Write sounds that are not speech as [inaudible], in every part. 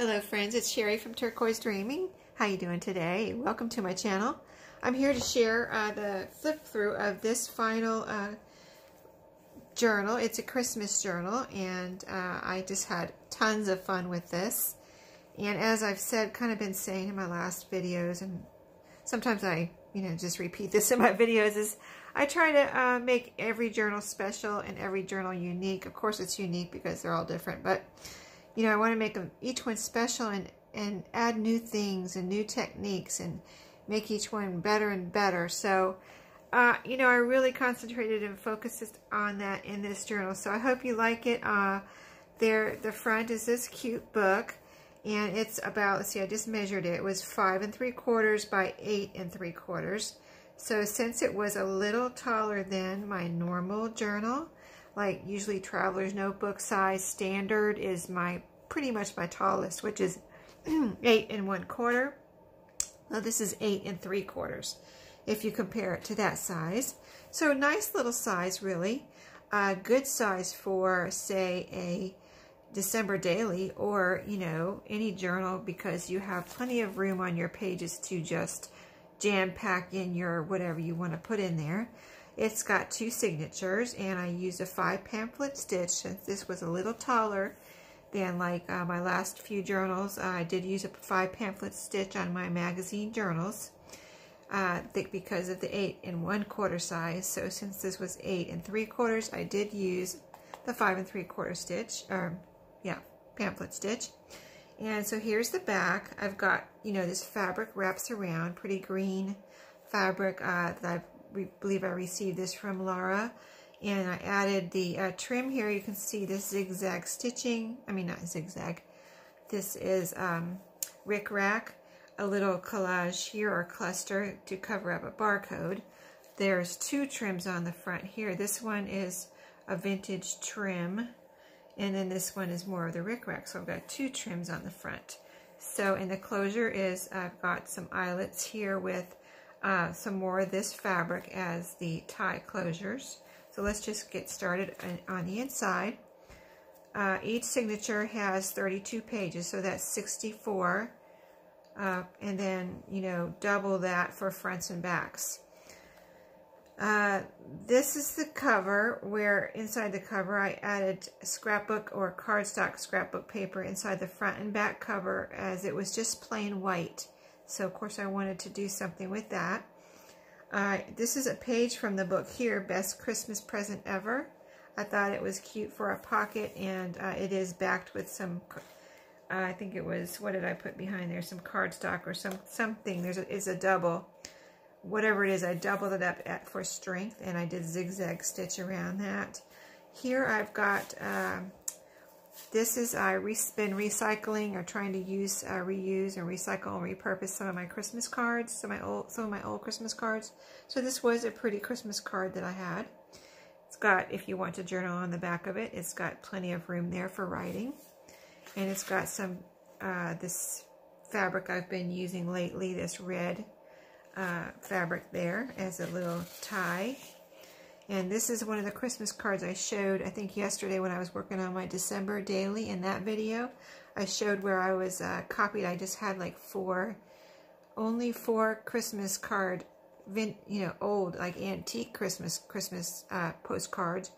Hello friends, it's Sheree from Turquoise Dreaming. How you doing today? Welcome to my channel. I'm here to share uh, the flip through of this final uh, journal. It's a Christmas journal and uh, I just had tons of fun with this. And as I've said, kind of been saying in my last videos and sometimes I, you know, just repeat this [laughs] in my videos is I try to uh, make every journal special and every journal unique. Of course it's unique because they're all different, but you know, I want to make them, each one special and, and add new things and new techniques and make each one better and better. So, uh, you know, I really concentrated and focused on that in this journal. So I hope you like it. Uh, there, the front is this cute book. And it's about, let's see, I just measured it. It was five and three quarters by eight and three quarters. So since it was a little taller than my normal journal, like usually Traveler's Notebook size standard is my pretty much my tallest, which is [clears throat] eight and one quarter. Now this is eight and three quarters if you compare it to that size. So a nice little size really. A good size for say a December daily or, you know, any journal because you have plenty of room on your pages to just jam pack in your whatever you want to put in there. It's got two signatures, and I used a five pamphlet stitch since this was a little taller than like uh, my last few journals. Uh, I did use a five pamphlet stitch on my magazine journals uh, because of the eight and one quarter size. So since this was eight and three quarters, I did use the five and three quarter stitch, or yeah, pamphlet stitch. And so here's the back. I've got, you know, this fabric wraps around, pretty green fabric uh, that I've believe I received this from Laura. And I added the uh, trim here. You can see this zigzag stitching. I mean, not zigzag. This is um, Rick Rack. A little collage here or cluster to cover up a barcode. There's two trims on the front here. This one is a vintage trim. And then this one is more of the Rick Rack. So I've got two trims on the front. So, and the closure is I've got some eyelets here with uh, some more of this fabric as the tie closures. So let's just get started on the inside. Uh, each signature has 32 pages, so that's 64. Uh, and then, you know, double that for fronts and backs. Uh, this is the cover where inside the cover I added scrapbook or cardstock scrapbook paper inside the front and back cover as it was just plain white. So, of course, I wanted to do something with that. Uh, this is a page from the book here, Best Christmas Present Ever. I thought it was cute for a pocket, and uh, it is backed with some, uh, I think it was, what did I put behind there? Some cardstock or some something. There's a, it's a double. Whatever it is, I doubled it up at, for strength, and I did zigzag stitch around that. Here I've got um, this is I've been recycling or trying to use, uh, reuse and recycle and repurpose some of my Christmas cards, some of my old, some of my old Christmas cards. So this was a pretty Christmas card that I had. It's got, if you want to journal on the back of it, it's got plenty of room there for writing. And it's got some, uh, this fabric I've been using lately, this red uh, fabric there as a little tie. And this is one of the Christmas cards I showed, I think yesterday when I was working on my December daily in that video. I showed where I was uh, copied. I just had like four, only four Christmas card, you know, old, like antique Christmas Christmas uh, postcards.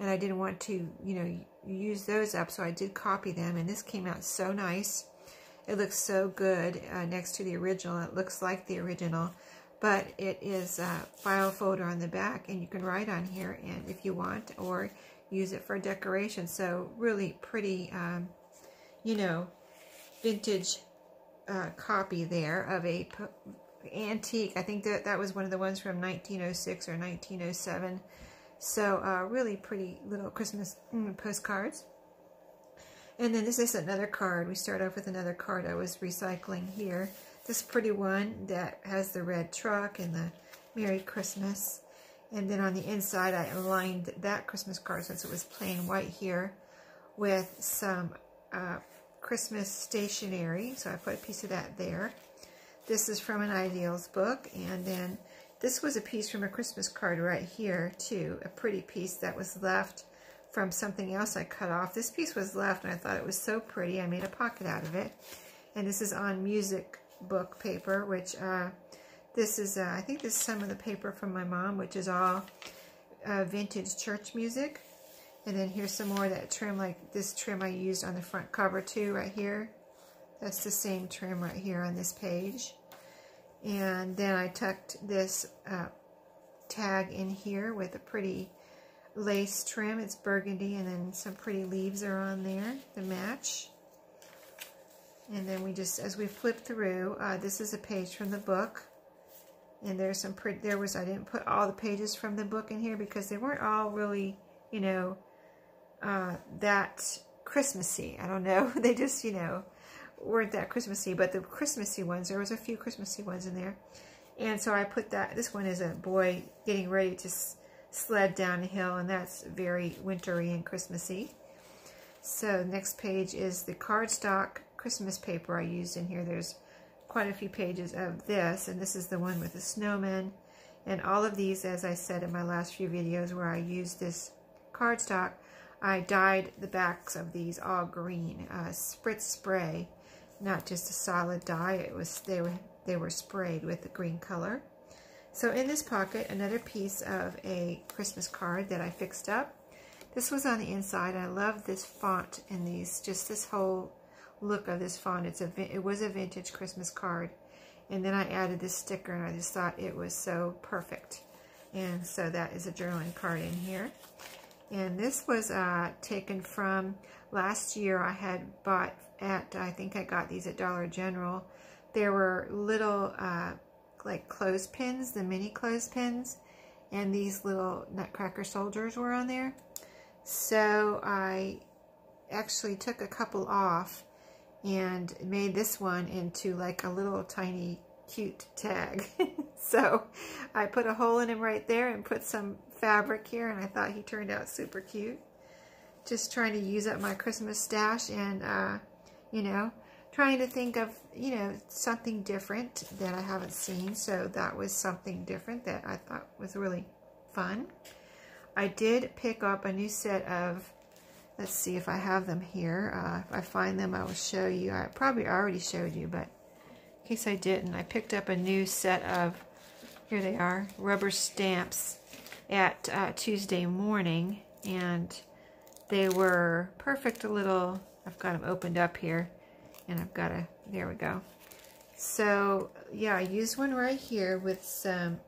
And I didn't want to, you know, use those up, so I did copy them. And this came out so nice. It looks so good uh, next to the original. It looks like the original but it is a file folder on the back and you can write on here and if you want or use it for decoration. So really pretty um, you know vintage uh, copy there of a antique. I think that that was one of the ones from 1906 or 1907 so uh, really pretty little Christmas mm, postcards. And then this is another card. We start off with another card I was recycling here this pretty one that has the red truck and the Merry Christmas. And then on the inside, I aligned that Christmas card since it was plain white here with some uh, Christmas stationery. So I put a piece of that there. This is from an Ideals book. And then this was a piece from a Christmas card right here, too. A pretty piece that was left from something else I cut off. This piece was left and I thought it was so pretty. I made a pocket out of it. And this is on music book paper, which uh, this is, uh, I think this is some of the paper from my mom, which is all uh, vintage church music. And then here's some more that trim, like this trim I used on the front cover too, right here. That's the same trim right here on this page. And then I tucked this uh, tag in here with a pretty lace trim. It's burgundy and then some pretty leaves are on there to match. And then we just, as we flip through, uh, this is a page from the book. And there's some pretty, there was, I didn't put all the pages from the book in here because they weren't all really, you know, uh, that Christmassy. I don't know. [laughs] they just, you know, weren't that Christmassy. But the Christmassy ones, there was a few Christmassy ones in there. And so I put that, this one is a boy getting ready to sled down a hill, and that's very wintry and Christmassy. So next page is the cardstock Christmas paper I used in here. There's quite a few pages of this, and this is the one with the snowman. And all of these, as I said in my last few videos where I used this cardstock, I dyed the backs of these all green, uh, spritz spray, not just a solid dye. It was they were they were sprayed with the green color. So in this pocket, another piece of a Christmas card that I fixed up. This was on the inside. I love this font in these, just this whole look of this font. It's a It was a vintage Christmas card. And then I added this sticker, and I just thought it was so perfect. And so that is a journaling card in here. And this was uh, taken from last year. I had bought at, I think I got these at Dollar General. There were little uh, like clothespins, the mini clothespins, and these little Nutcracker soldiers were on there. So I actually took a couple off and made this one into like a little tiny cute tag. [laughs] so I put a hole in him right there and put some fabric here and I thought he turned out super cute. Just trying to use up my Christmas stash and, uh, you know, trying to think of, you know, something different that I haven't seen. So that was something different that I thought was really fun. I did pick up a new set of, let's see if I have them here. Uh, if I find them, I will show you. I probably already showed you, but in case I didn't, I picked up a new set of, here they are, rubber stamps at uh, Tuesday morning. And they were perfect a little, I've got them opened up here and I've got a, there we go. So, yeah, I used one right here with some,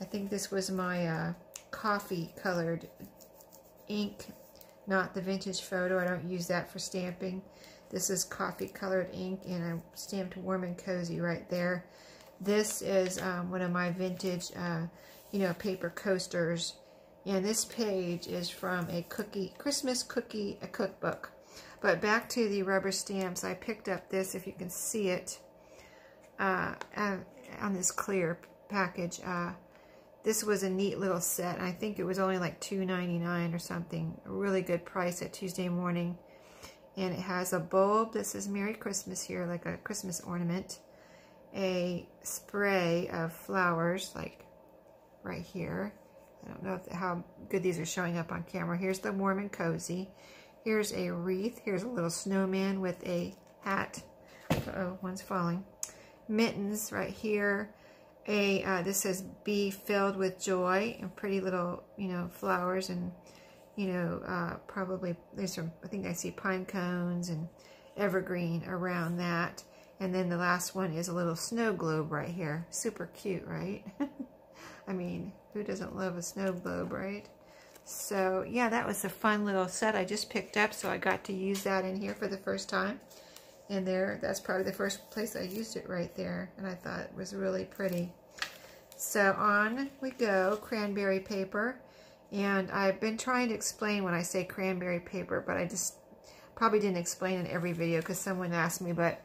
I think this was my uh, coffee colored ink, not the vintage photo. I don't use that for stamping. This is coffee colored ink, and I stamped warm and cozy right there. This is um, one of my vintage, uh, you know, paper coasters. And this page is from a cookie, Christmas cookie, a cookbook. But back to the rubber stamps, I picked up this, if you can see it, uh, on this clear package. Uh, this was a neat little set. I think it was only like $2.99 or something. A really good price at Tuesday morning. And it has a bulb that says Merry Christmas here, like a Christmas ornament. A spray of flowers, like right here. I don't know if, how good these are showing up on camera. Here's the warm and cozy. Here's a wreath. Here's a little snowman with a hat. Uh oh one's falling. Mittens right here. A uh, This says, be filled with joy. And pretty little, you know, flowers and, you know, uh, probably, there's some, I think I see pine cones and evergreen around that. And then the last one is a little snow globe right here. Super cute, right? [laughs] I mean, who doesn't love a snow globe, right? So yeah, that was a fun little set I just picked up. So I got to use that in here for the first time. There, that's probably the first place I used it right there. And I thought it was really pretty. So on we go, cranberry paper. And I've been trying to explain when I say cranberry paper, but I just probably didn't explain in every video because someone asked me, but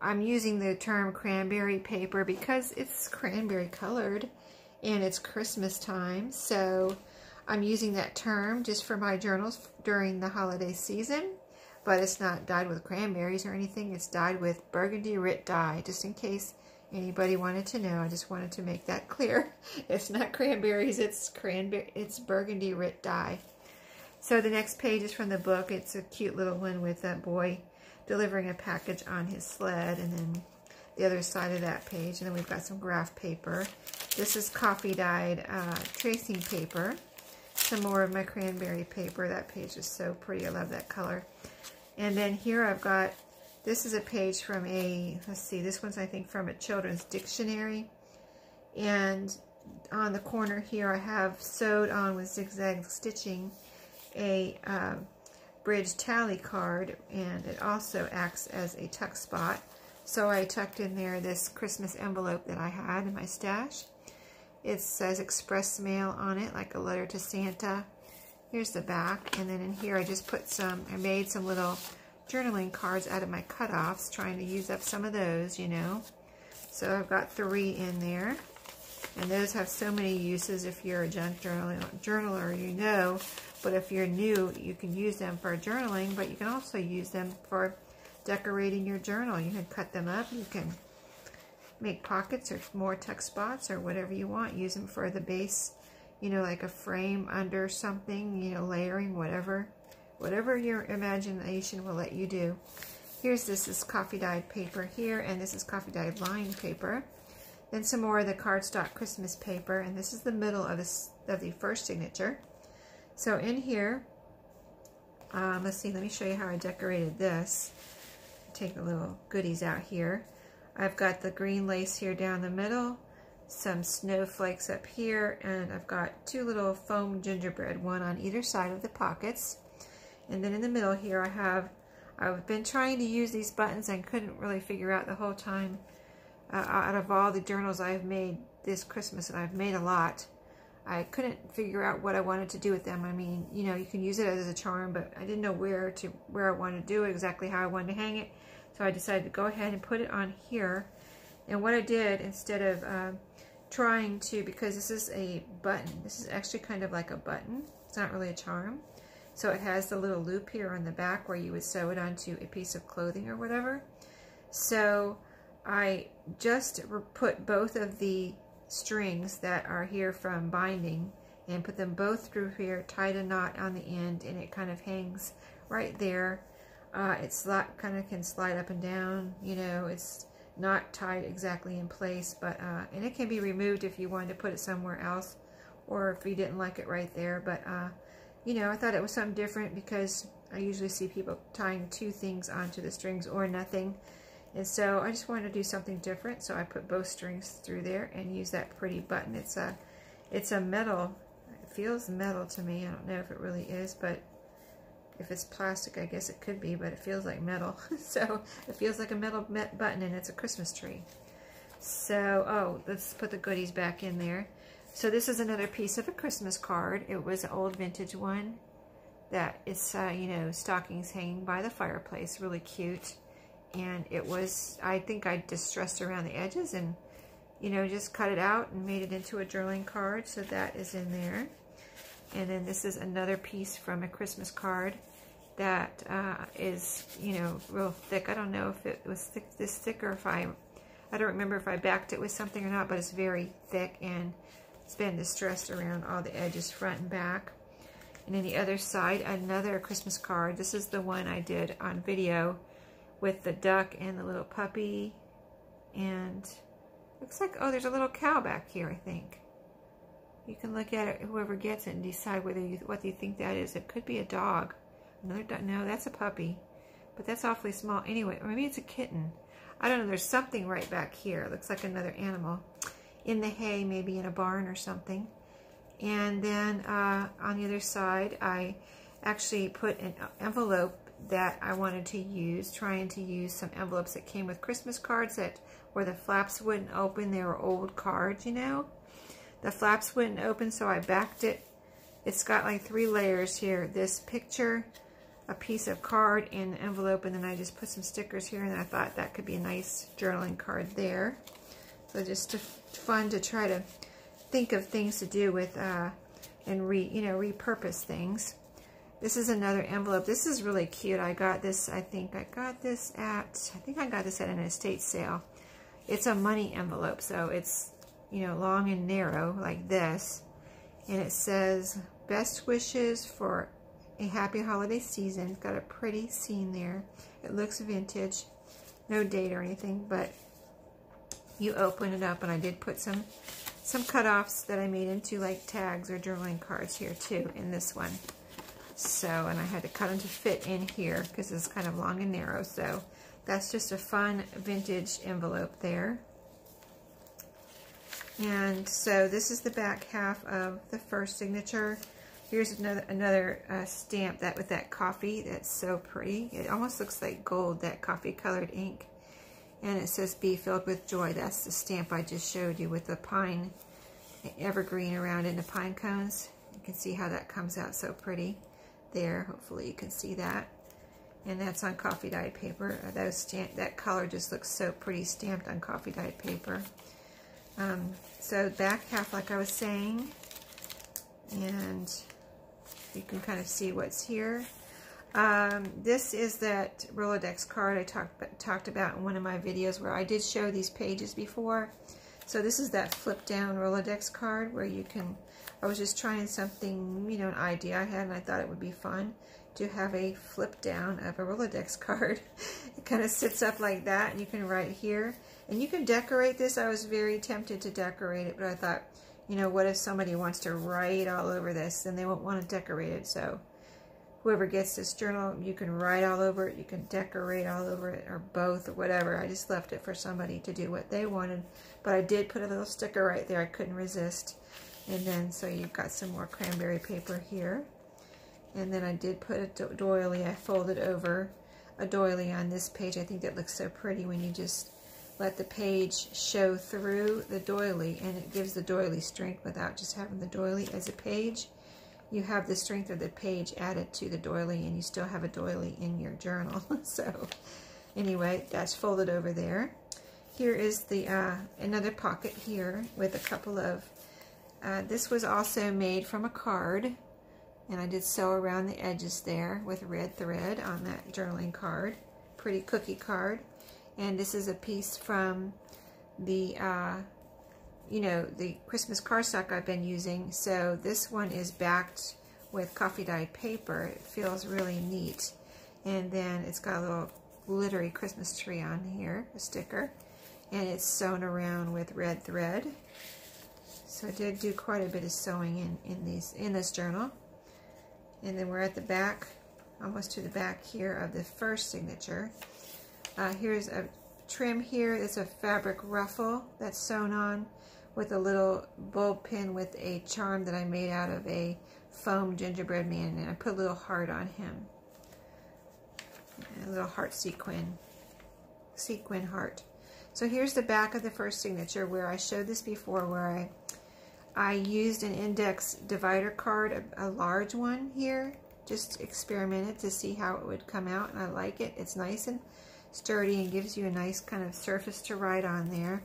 I'm using the term cranberry paper because it's cranberry colored and it's Christmas time. So I'm using that term just for my journals during the holiday season, but it's not dyed with cranberries or anything. It's dyed with burgundy Rit dye, just in case anybody wanted to know. I just wanted to make that clear. [laughs] It's not cranberries, it's cranberry, it's burgundy Rit dye. So the next page is from the book. It's a cute little one with that boy delivering a package on his sled. And then the other side of that page. And then we've got some graph paper. This is coffee dyed uh, tracing paper. Some more of my cranberry paper. That page is so pretty. I love that color. And then here I've got, this is a page from a, let's see, this one's I think from a children's dictionary. And on the corner here I have sewed on with zigzag stitching a uh, bridge tally card and it also acts as a tuck spot. So I tucked in there this Christmas envelope that I had in my stash. It says express mail on it, like a letter to Santa. Here's the back, and then in here I just put some, I made some little journaling cards out of my cutoffs, trying to use up some of those, you know. So I've got three in there. And those have so many uses if you're a journaler, you know. But if you're new, you can use them for journaling, but you can also use them for decorating your journal. You can cut them up. You can make pockets or more tuck spots or whatever you want. Use them for the base, you know, like a frame under something, you know, layering, whatever. Whatever your imagination will let you do. Here's this is coffee dyed paper here, and this is coffee dyed lined paper. Then some more of the cardstock Christmas paper, and this is the middle of, this, of the first signature. So in here, um, let's see, let me show you how I decorated this. Take the little goodies out here. I've got the green lace here down the middle, some snowflakes up here, and I've got two little foam gingerbread, one on either side of the pockets. And then in the middle here I have, I've been trying to use these buttons and couldn't really figure out the whole time uh, out of all the journals I've made this Christmas, and I've made a lot, I couldn't figure out what I wanted to do with them. I mean, you know, you can use it as a charm, but I didn't know where to where I wanted to do it, exactly how I wanted to hang it. So I decided to go ahead and put it on here. And what I did, instead of uh, trying to, because this is a button, this is actually kind of like a button. It's not really a charm. So it has the little loop here on the back where you would sew it onto a piece of clothing or whatever. So I just put both of the strings that are here from binding and put them both through here, tied a knot on the end, and it kind of hangs right there. Uh, it's kind of can slide up and down, you know, it's not tied exactly in place, but uh, and it can be removed if you wanted to put it somewhere else or if you didn't like it right there. But, uh, you know, I thought it was something different because I usually see people tying two things onto the strings or nothing. And so I just wanted to do something different, so I put both strings through there and use that pretty button. It's a, it's a metal, it feels metal to me. I don't know if it really is, but if it's plastic, I guess it could be, but it feels like metal. [laughs] so it feels like a metal button, and it's a Christmas tree. So, oh, let's put the goodies back in there. So this is another piece of a Christmas card. It was an old vintage one that is, uh, you know, stockings hanging by the fireplace. Really cute and it was, I think I distressed around the edges and, you know, just cut it out and made it into a journaling card. So that is in there. And then this is another piece from a Christmas card that uh, is, you know, real thick. I don't know if it was thick, this thick or if I, I don't remember if I backed it with something or not, but it's very thick and it's been distressed around all the edges, front and back. And then the other side, another Christmas card. This is the one I did on video with the duck and the little puppy. And looks like, oh, there's a little cow back here, I think. You can look at it, whoever gets it, and decide whether you what you think that is. It could be a dog. Another dog. No, that's a puppy. But that's awfully small. Anyway, maybe it's a kitten. I don't know. There's something right back here. It looks like another animal. In the hay, maybe in a barn or something. And then uh, on the other side, I actually put an envelope that I wanted to use, trying to use some envelopes that came with Christmas cards that where the flaps wouldn't open. They were old cards, you know. The flaps wouldn't open, so I backed it. It's got like three layers here. This picture, a piece of card, and an envelope, and then I just put some stickers here, and I thought that could be a nice journaling card there. So just to, fun to try to think of things to do with uh, and re you know repurpose things. This is another envelope. This is really cute. I got this, I think I got this at, I think I got this at an estate sale. It's a money envelope, so it's, you know, long and narrow like this. And it says, best wishes for a happy holiday season. It's got a pretty scene there. It looks vintage. No date or anything, but you open it up, and I did put some some cutoffs that I made into like tags or journaling cards here too in this one. So, and I had to cut them to fit in here because it's kind of long and narrow. So that's just a fun vintage envelope there. And so this is the back half of the first signature. Here's another another uh, stamp that with that coffee. That's so pretty. It almost looks like gold, that coffee colored ink. And it says be filled with joy. That's the stamp I just showed you with the pine evergreen around in the pine cones. You can see how that comes out so pretty there. Hopefully you can see that. And that's on coffee dyed paper. Uh, stamp, that color just looks so pretty stamped on coffee dyed paper. Um, so back half, like I was saying, and you can kind of see what's here. Um, this is that Rolodex card I talked talked about in one of my videos where I did show these pages before. So this is that flip down Rolodex card where you can, I was just trying something, you know, an idea I had and I thought it would be fun to have a flip down of a Rolodex [laughs] card. it kind of sits up like that and you can write here. And you can decorate this. I was very tempted to decorate it, but I thought, you know, what if somebody wants to write all over this? Then they won't want to decorate it. So whoever gets this journal, you can write all over it, you can decorate all over it, or both, or whatever. I just left it for somebody to do what they wanted. But I did put a little sticker right there. I couldn't resist. And then, so you've got some more cranberry paper here. And then I did put a do doily. I folded over a doily on this page. I think that looks so pretty when you just let the page show through the doily and it gives the doily strength without just having the doily as a page. You have the strength of the page added to the doily and you still have a doily in your journal. [laughs] so anyway, that's folded over there. Here is the uh, another pocket here with a couple of, uh, this was also made from a card and I did sew around the edges there with red thread on that journaling card. Pretty cookie card. And this is a piece from the, uh, you know, the Christmas cardstock I've been using. So this one is backed with coffee dyed paper. It feels really neat. And then it's got a little glittery Christmas tree on here, a sticker. And it's sewn around with red thread. So I did do quite a bit of sewing in, in, these, in this journal. And then we're at the back, almost to the back here of the first signature. Uh, here's a trim here. It's a fabric ruffle that's sewn on with a little bulb pin with a charm that I made out of a foam gingerbread man. And I put a little heart on him. A little heart sequin. Sequin heart. So here's the back of the first signature where I showed this before where I I used an index divider card, a, a, large one here, just experimented to see how it would come out, and I like it. It's nice and sturdy and gives you a nice kind of surface to write on there.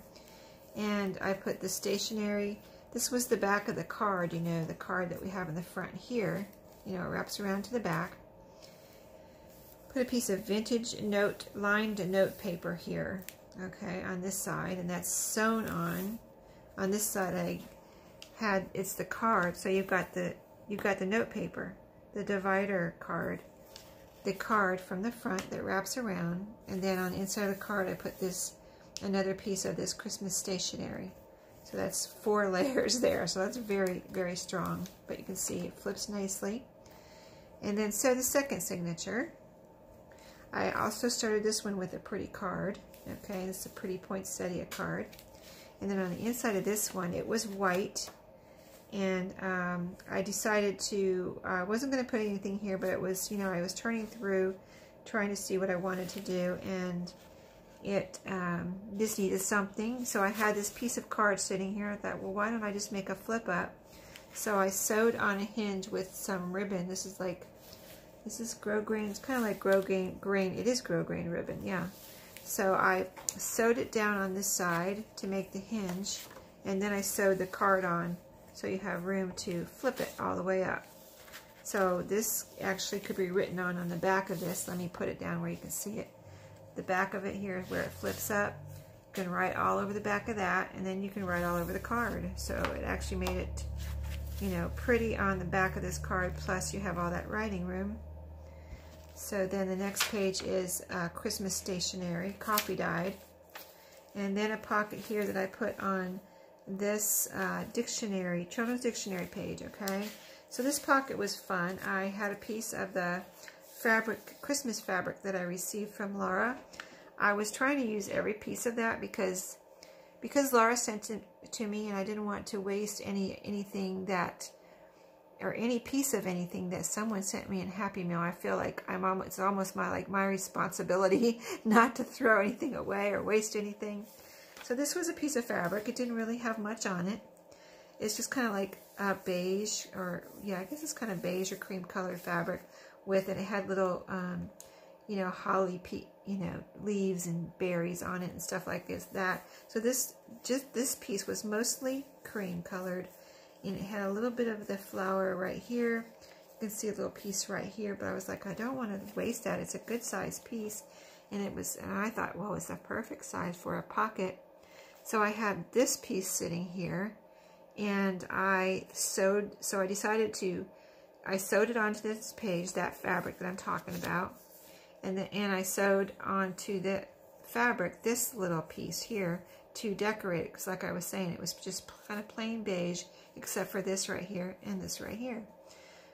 And I put the stationery, this was the back of the card, you know, the card that we have in the front here. You know, it wraps around to the back. Put a piece of vintage note, lined note paper here, okay, on this side, and that's sewn on. On this side, I had it's the card. So you've got the you've got the note paper, the divider card, the card from the front that wraps around, and then on the inside of the card I put this another piece of this Christmas stationery. So that's four [laughs] layers there. So that's very, very strong. But you can see it flips nicely. And then so the second signature. I also started this one with a pretty card. Okay, it's a pretty poinsettia card. And then on the inside of this one, it was white and um, I decided to, I uh, wasn't going to put anything here, but it was, you know, I was turning through, trying to see what I wanted to do, and it, um, this needed something, so I had this piece of card sitting here, I thought, well, why don't I just make a flip up? So I sewed on a hinge with some ribbon, this is like, this is grosgrain, it's kind of like grosgrain, grain, it is grosgrain ribbon, yeah. So I sewed it down on this side to make the hinge, and then I sewed the card on so you have room to flip it all the way up. So this actually could be written on on the back of this. Let me put it down where you can see it. The back of it here is where it flips up. You can write all over the back of that, and then you can write all over the card. So it actually made it you know, pretty on the back of this card, plus you have all that writing room. So then the next page is uh, Christmas stationery, coffee dyed. And then a pocket here that I put on this uh, dictionary, children's dictionary page, okay? So this pocket was fun. I had a piece of the fabric, Christmas fabric that I received from Laura. I was trying to use every piece of that because because Laura sent it to me and I didn't want to waste any anything that or any piece of anything that someone sent me in Happy Mail. I feel like I'm almost, it's almost my like my responsibility [laughs] not to throw anything away or waste anything. So this was a piece of fabric. It didn't really have much on it. It's just kind of like a beige or yeah, I guess it's kind of beige or cream colored fabric with it. It had little um, you know, holly, you know, leaves and berries on it and stuff like this. That so this just this piece was mostly cream colored, and it had a little bit of the flower right here. You can see a little piece right here, but I was like, I don't want to waste that. It's a good size piece, and it was. And I thought, well, it's a perfect size for a pocket. So I had this piece sitting here, and I sewed. So I decided to. I sewed it onto this page, that fabric that I'm talking about and, then and I sewed onto the fabric this little piece here to decorate it because like I was saying it was just kind of plain beige except for this right here and this right here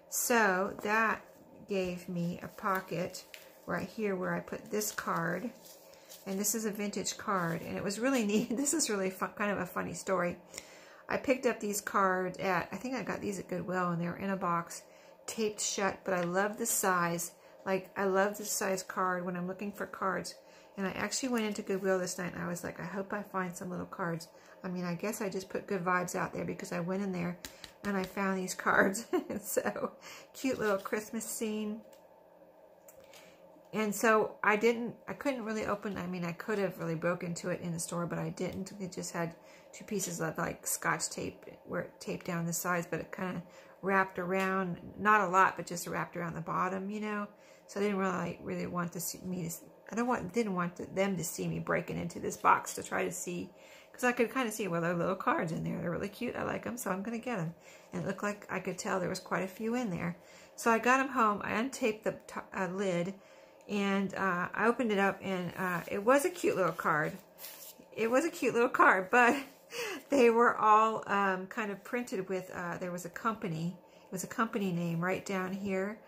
so that gave me a pocket right here where I put this card and this is a vintage card and it was really [laughs] neat this is really fun, kind of a funny story I picked up these cards at I think I got these at Goodwill and they were in a box taped shut but I love the size like, I love this size card when I'm looking for cards. And I actually went into Goodwill this night and I was like, I hope I find some little cards. I mean, I guess I just put good vibes out there because I went in there and I found these [laughs] cards. [laughs] so, cute little Christmas scene. And so I didn't, I couldn't really open, I mean, I could have really broken into it in the store, but I didn't. It just had two pieces of like scotch tape where it taped down the sides, but it kind of wrapped around, not a lot, but just wrapped around the bottom, you know. So I didn't really really want to see me. To, I don't want didn't want to, them to see me breaking into this box to try to see because I could kind of see well there are little cards in there. They're really cute. I like them, so I'm gonna get them. And it looked like I could tell there was quite a few in there. So I got them home. I untaped the uh, lid and uh, I opened it up and uh, it was a cute little card. It was a cute little card, [laughs] but they were all um, kind of printed with, uh, there was a company, it was a company name right down here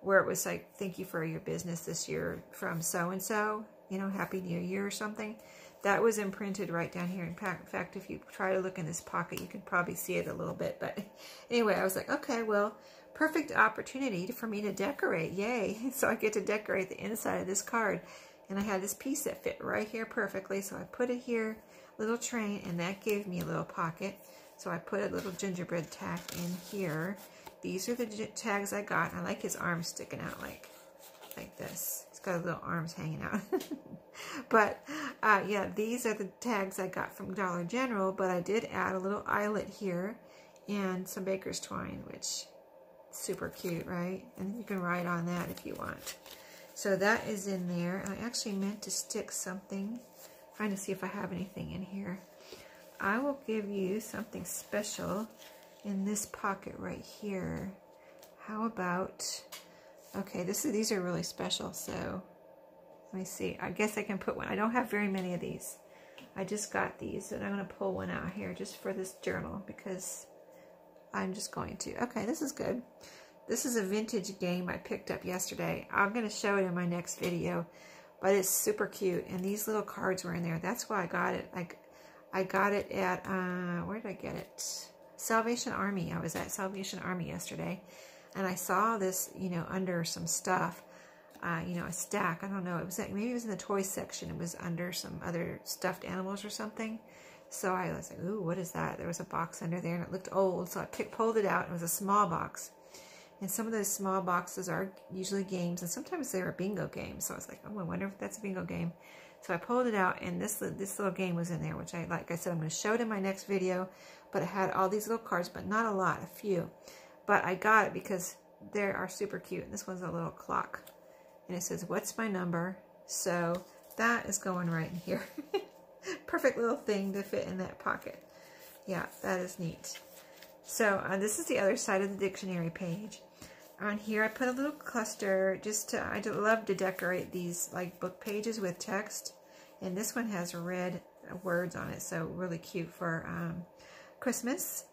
where it was like, thank you for your business this year from so-and-so, you know, Happy New Year or something. That was imprinted right down here. In fact, if you try to look in this pocket, you can probably see it a little bit. But [laughs] anyway, I was like, okay, well, perfect opportunity for me to decorate. Yay. [laughs] So I get to decorate the inside of this card. And I had this piece that fit right here perfectly. So I put it here, little train, and that gave me a little pocket. So I put a little gingerbread tack in here. These are the tags I got. I like his arms sticking out like, like this. He's got little arms hanging out. [laughs] but, uh, yeah, these are the tags I got from Dollar General, but I did add a little eyelet here and some baker's twine, which super cute, right? And you can write on that if you want. So that is in there. I actually meant to stick something. trying to see if I have anything in here. I will give you something special in this pocket right here. How about, okay, this is, these are really special, so let me see. I guess I can put one. I don't have very many of these. I just got these, and I'm going to pull one out here just for this journal because I'm just going to. Okay, this is good. This is a vintage game I picked up yesterday. I'm going to show it in my next video, but it's super cute, and these little cards were in there. That's why I got it. I, I got it at, uh, where did I get it? Salvation Army. I was at Salvation Army yesterday, and I saw this, you know, under some stuff, uh, you know, a stack. I don't know. It was maybe it was in the toy section. It was under some other stuffed animals or something. So I was like, ooh, what is that? There was a box under there, and it looked old. So I picked, pulled it out. It was a small box. And some of those small boxes are usually games, and sometimes they're a bingo game. So I was like, oh, I wonder if that's a bingo game. So I pulled it out, and this this little game was in there, which I, like I said, I'm going to show it in my next video but it had all these little cards, but not a lot, a few. But I got it because they are super cute. And this one's a little clock. And it says, what's my number? So that is going right in here. [laughs] Perfect little thing to fit in that pocket. Yeah, that is neat. So uh, this is the other side of the dictionary page. On here I put a little cluster just to, I love to decorate these like book pages with text. And this one has red words on it, so really cute for um, Christmas.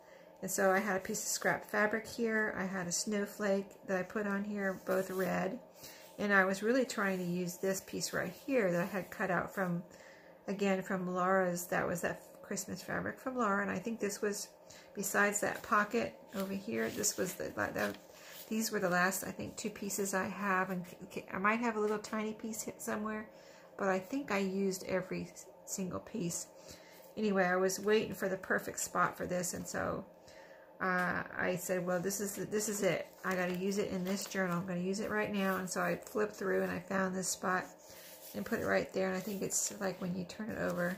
And so I had a piece of scrap fabric here. I had a snowflake that I put on here, both red. And I was really trying to use this piece right here that I had cut out from, again, from Laura's. That was that Christmas fabric from Laura. And I think this was, besides that pocket over here, this was the, that, these were the last, I think, two pieces I have. And I might have a little tiny piece hit somewhere, but I think I used every single piece. Anyway, I was waiting for the perfect spot for this, and so uh, I said, well, this is this is it. I got to use it in this journal. I'm going to use it right now. And so I flipped through and I found this spot and put it right there. And I think it's like when you turn it over,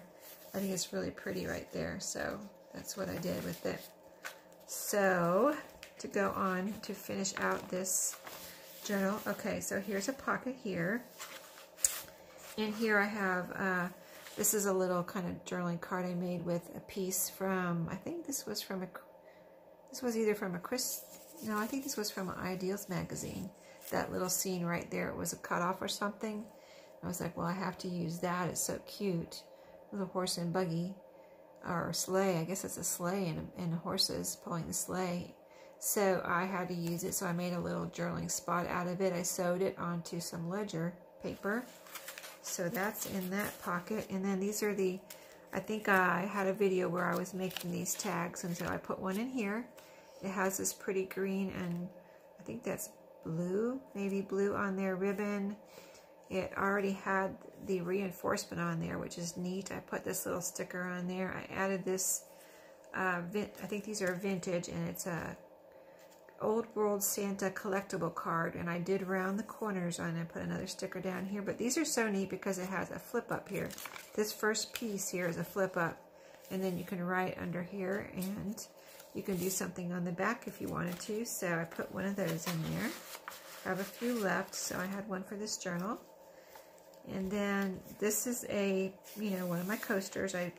I think it's really pretty right there. So that's what I did with it. So to go on to finish out this journal. Okay, so here's a pocket here. And here I have, uh, this is a little kind of journaling card I made with a piece from, I think this was from a this was either from a Chris, no, I think this was from an Ideals magazine. That little scene right there, it was a cutoff or something. I was like, well, I have to use that. It's so cute. Little horse and buggy, or sleigh. I guess it's a sleigh and, and horses pulling the sleigh. So I had to use it. So I made a little journaling spot out of it. I sewed it onto some ledger paper. So that's in that pocket. And then these are the, I think I had a video where I was making these tags. And so I put one in here. It has this pretty green and I think that's blue, maybe blue on their ribbon. It already had the reinforcement on there, which is neat. I put this little sticker on there. I added this, uh, I think these are vintage, and it's a Old World Santa collectible card, and I did round the corners on it. put another sticker down here, but these are so neat because it has a flip up here. This first piece here is a flip up, and then you can write under here, and you can do something on the back if you wanted to. So I put one of those in there. I have a few left, so I had one for this journal. And then this is a, you know, one of my coasters. I,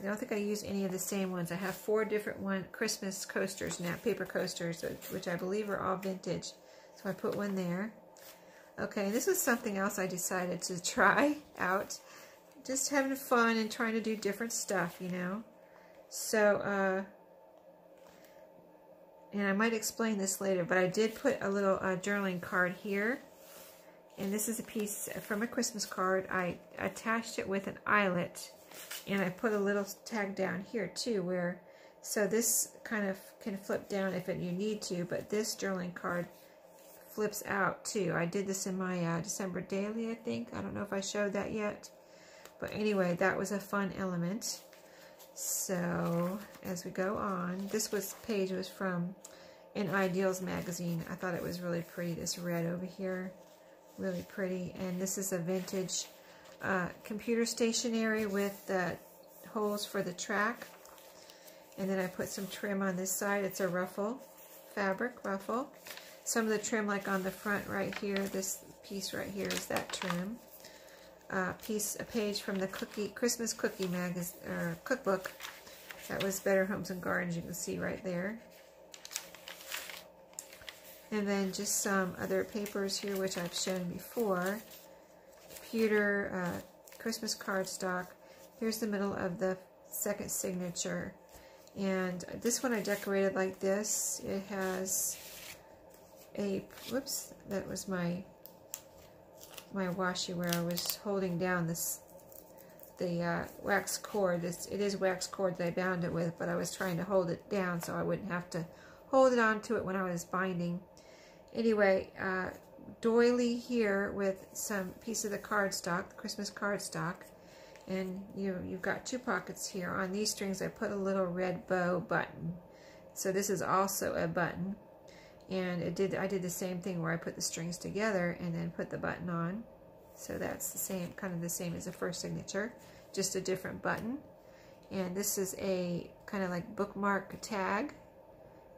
I don't think I use any of the same ones. I have four different one Christmas coasters now, paper coasters, which I believe are all vintage. So I put one there. Okay, this was something else I decided to [laughs] try out. Just having fun and trying to do different stuff, you know. So, uh, and I might explain this later, but I did put a little uh, journaling card here. And this is a piece from a Christmas card. I attached it with an eyelet, and I put a little tag down here too, where, so this kind of can flip down if it, you need to, but this journaling card flips out too. I did this in my uh, December daily, I think. I don't know if I showed that yet. But anyway, that was a fun element. So as we go on, this was page was from an Ideals magazine. I thought it was really pretty. This red over here, really pretty. And this is a vintage uh, computer stationery with the holes for the track. And then I put some trim on this side. It's a ruffle, fabric ruffle. Some of the trim like on the front right here, this piece right here is that trim uh, piece, a page from the cookie Christmas cookie magazine or cookbook. That was Better Homes and Gardens. You can see right there. And then just some other papers here, which I've shown before. Computer, uh, Christmas cardstock. Here's the middle of the second signature. And this one I decorated like this. It has a, whoops, that was my my washi where I was holding down this the uh, wax cord. This, it is wax cord that I bound it with, but I was trying to hold it down so I wouldn't have to hold it onto it when I was binding. Anyway, uh, doily here with some piece of the cardstock, the Christmas cardstock. And you, you've got two pockets here. On these strings, I put a little red bow button. So this is also a button. And it did. I did the same thing where I put the strings together and then put the button on. So that's the same, kind of the same as the first signature, just a different button. And this is a kind of like bookmark tag,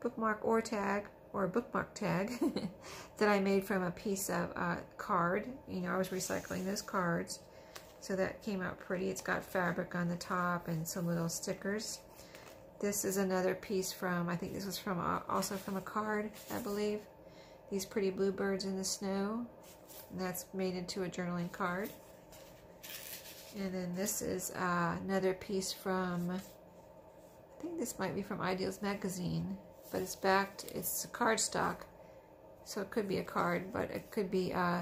bookmark or tag, or a bookmark tag [laughs] that I made from a piece of uh, card. You know, I was recycling those cards. So that came out pretty. It's got fabric on the top and some little stickers. this is another piece from, I think this was from uh, also from a card, I believe. These pretty bluebirds in the snow. And that's made into a journaling card. And then this is uh, another piece from, I think this might be from Ideals Magazine, but it's backed, it's cardstock. So it could be a card, but it could be uh,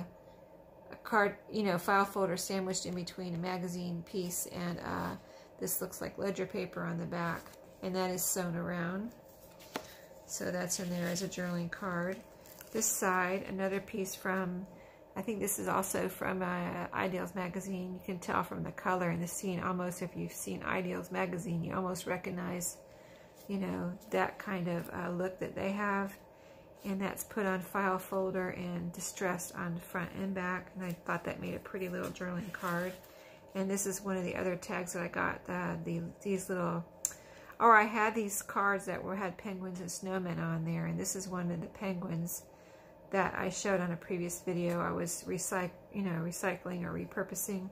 a card, you know, file folder sandwiched in between a magazine piece and uh, this looks like ledger paper on the back. And that is sewn around. So that's in there as a journaling card. This side, another piece from, I think this is also from uh, Ideals magazine. You can tell from the color and the scene almost if you've seen Ideals magazine, you almost recognize, you know, that kind of uh, look that they have. And that's put on file folder and distressed on front and back. And I thought that made a pretty little journaling card. And this is one of the other tags that I got uh, the these little or I had these cards that were had penguins and snowmen on there. And this is one of the penguins that I showed on a previous video. I was recyc you know recycling or repurposing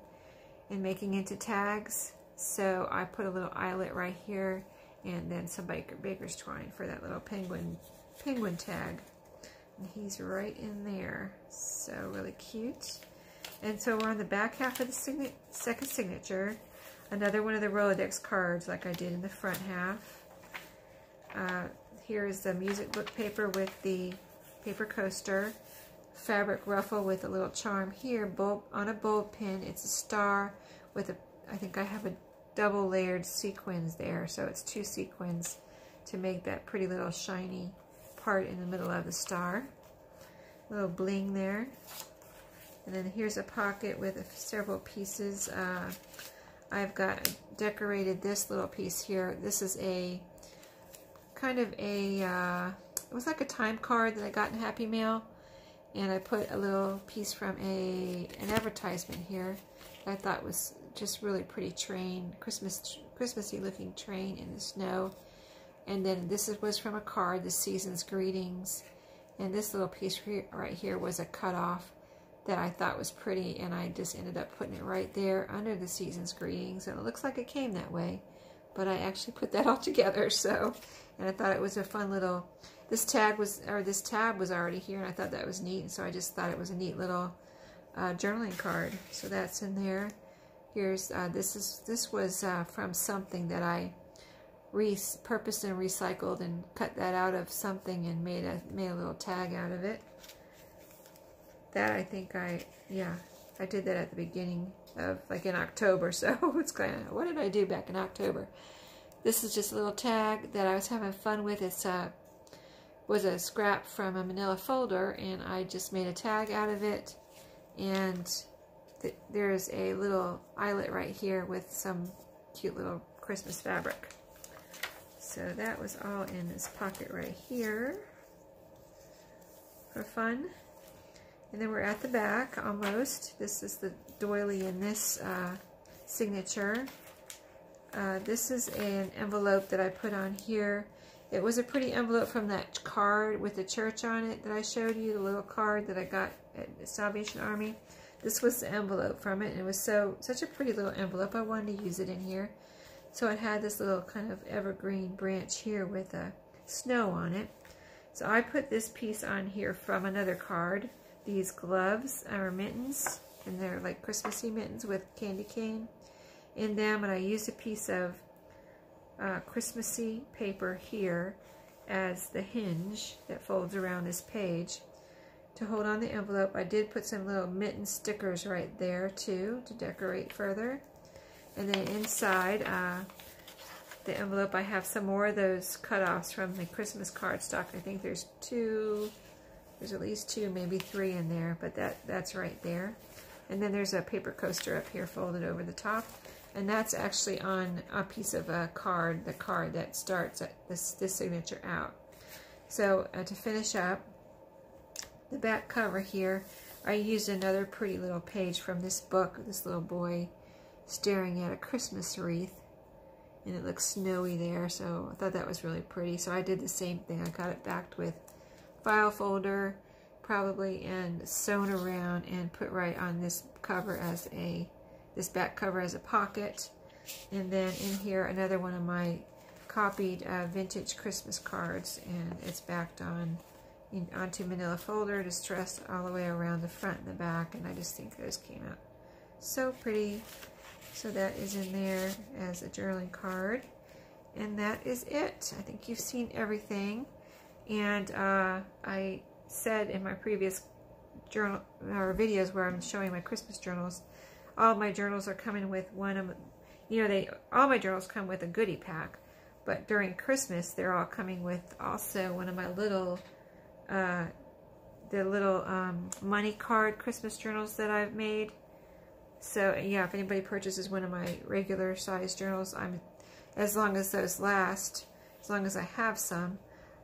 and making into tags. So I put a little eyelet right here and then some baker, baker's twine for that little penguin penguin tag. And he's right in there. So really cute. And so we're on the back half of the sign second signature. Another one of the Rolodex cards like I did in the front half. Uh, here is the music book paper with the paper coaster. Fabric ruffle with a little charm here bulb, on a bulb pin. It's a star with a, I think I have a double layered sequins there. So it's two sequins to make that pretty little shiny part in the middle of the star. Little bling there. And then here's a pocket with several pieces. Uh, I've got decorated this little piece here. This is a kind of a, uh, it was like a time card that I got in Happy Mail. And I put a little piece from a an advertisement here that I thought was just really pretty train, Christmas Christmassy looking train in the snow. And then this was from a card, the season's greetings. And this little piece right here was a cutoff that I thought was pretty. And I just ended up putting it right there under the season's greetings. And it looks like it came that way. But I actually put that [laughs] all together. So, and I thought it was a fun little, this tag was, or this tab was already here. And I thought that was neat. And so I just thought it was a neat little uh, journaling card. So that's in there. Here's, uh, this is, this was uh, from something that I repurposed and recycled and cut that out of something and made a made a little tag out of it. That I think I yeah I did that at the beginning of like in October. [laughs] So it's kind of what did I do back in October? This is just a little tag that I was having fun with. It's a uh, was a scrap from a manila folder and I just made a tag out of it and th there's a little eyelet right here with some cute little Christmas fabric. So that was all in this pocket right here for fun. And then we're at the back almost. This is the doily in this uh, signature. Uh, this is an envelope that I put on here. It was a pretty envelope from that card with the church on it that I showed you, the little card that I got at Salvation Army. This was the envelope from it, and it was so such a pretty little envelope. I wanted to use it in here. So it had this little kind of evergreen branch here with a snow on it. So I put this piece on here from another card. These gloves are mittens, and they're like Christmassy mittens with candy cane in them. And I used a piece of uh, Christmassy paper here as the hinge that folds around this page to hold on the envelope. I did put some little mitten stickers right there too to decorate further. And then inside uh, the envelope, I have some more of those cutoffs from the Christmas cardstock. I think there's two, there's at least two, maybe three in there, but that that's right there. And then there's a paper coaster up here folded over the top. And that's actually on a piece of a card, the card that starts this, this signature out. So uh, to finish up, the back cover here, I used another pretty little page from this book, this little boy staring at a Christmas wreath and it looks snowy there so I thought that was really pretty. So I did the same thing. I got it backed with file folder probably and sewn around and put right on this cover as a this back cover as a pocket. And then in here another one of my copied uh, vintage Christmas cards, and it's backed on onto manila folder, distressed all the way around the front and the back, and I just think those came out so pretty. So that is in there as a journaling card. And that is it. I think you've seen everything. And uh, I said in my previous journal or videos where I'm showing my Christmas journals, all my journals are coming with one of, you know, they all my journals come with a goodie pack. But during Christmas, they're all coming with also one of my little, uh, the little um, money card Christmas journals that I've made. So yeah, if anybody purchases one of my regular size journals, I'm as long as those last, as long as I have some,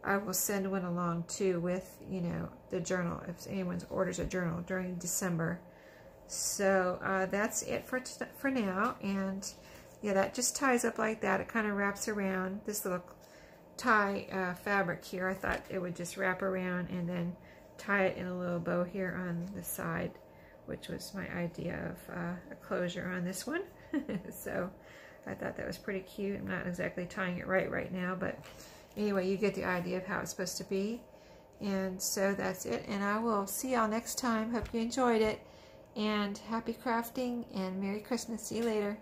I will send one along too with, you know, the journal if anyone orders a journal during December. So uh, that's it for for now. And yeah, that just ties up like that. It kind of wraps around this little tie uh, fabric here. I thought it would just wrap around and then tie it in a little bow here on the side which was my idea of uh, a closure on this one. [laughs] so I thought that was pretty cute. I'm not exactly tying it right right now, but anyway, you get the idea of how it's supposed to be. And so that's it, and I will see y'all next time. Hope you enjoyed it, and happy crafting, and Merry Christmas. See you later.